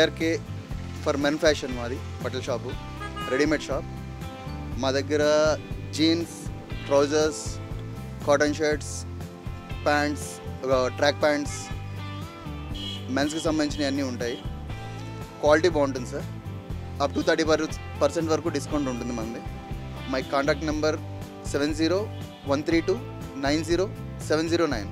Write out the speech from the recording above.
VRK for men fashion మాది బట్టల shop readymade shop. మా దగ్గర jeans trousers cotton shirts pants track pants మెన్స్కి సంబంధించినవి అన్నీ ఉంటాయి. క్వాలిటీ బాగుంటుంది sir. Up to thirty percent వరకు డిస్కౌంట్ ఉంటుంది మనది my contact number seven zero one three two nine zero seven zero nine.